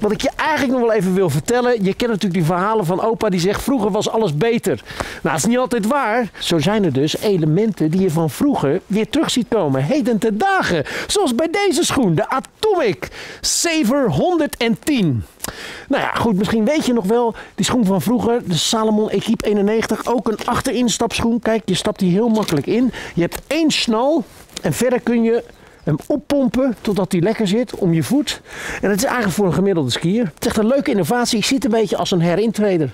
Wat ik je eigenlijk nog wel even wil vertellen. Je kent natuurlijk die verhalen van opa die zegt vroeger was alles beter. Nou, dat is niet altijd waar. Zo zijn er dus elementen die je van vroeger weer terug ziet komen. Heden ten dagen. Zoals bij deze schoen, de Atomic Saver 110. Nou ja, goed, misschien weet je nog wel die schoen van vroeger, de Salomon Equipe 91. Ook een achterinstapschoen. Kijk, je stapt hier heel makkelijk in. Je hebt één snal en verder kun je hem oppompen totdat hij lekker zit om je voet. En het is eigenlijk voor een gemiddelde skier. Het is echt een leuke innovatie. Ik zit een beetje als een herintreder.